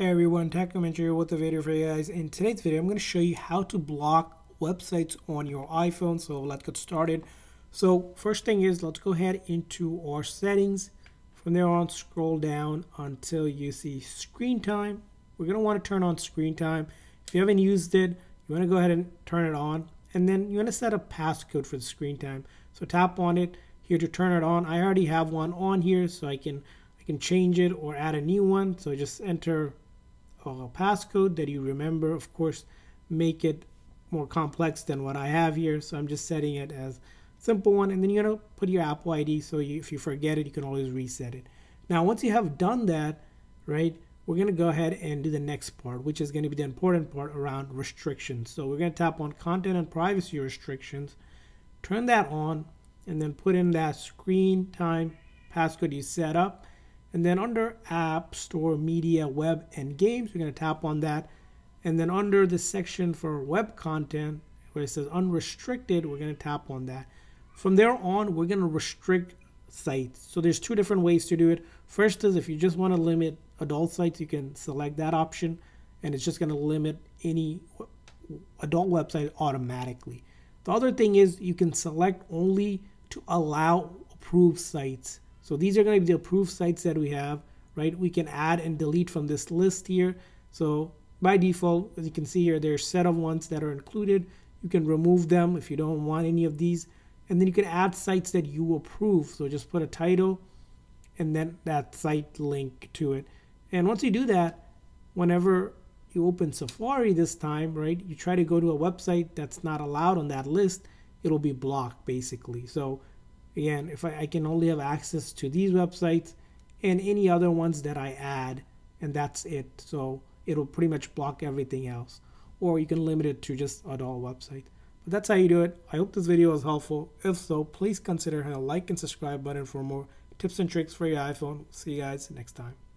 Hey everyone, Technomentary here with a video for you guys. In today's video, I'm going to show you how to block websites on your iPhone. So let's get started. So first thing is, let's go ahead into our settings. From there on, scroll down until you see screen time. We're going to want to turn on screen time. If you haven't used it, you want to go ahead and turn it on. And then you want to set a passcode for the screen time. So tap on it here to turn it on. I already have one on here, so I can I can change it or add a new one. So just enter a passcode that you remember. Of course, make it more complex than what I have here. So I'm just setting it as simple one. And then you're going to put your Apple ID. So you, if you forget it, you can always reset it. Now, once you have done that, right, we're going to go ahead and do the next part, which is going to be the important part around restrictions. So we're going to tap on content and privacy restrictions, turn that on, and then put in that screen time passcode you set up. And then under App Store, Media, Web, and Games, we're going to tap on that. And then under the section for web content, where it says unrestricted, we're going to tap on that. From there on, we're going to restrict sites. So there's two different ways to do it. First is if you just want to limit adult sites, you can select that option, and it's just going to limit any adult website automatically. The other thing is you can select only to allow approved sites. So these are going to be the approved sites that we have, right? We can add and delete from this list here. So by default, as you can see here, there's a set of ones that are included. You can remove them if you don't want any of these. And then you can add sites that you approve. So just put a title and then that site link to it. And once you do that, whenever you open Safari this time, right, you try to go to a website that's not allowed on that list, it'll be blocked basically. So Again, if I, I can only have access to these websites and any other ones that I add, and that's it. So it'll pretty much block everything else. Or you can limit it to just adult website. But that's how you do it. I hope this video was helpful. If so, please consider hitting a like and subscribe button for more tips and tricks for your iPhone. See you guys next time.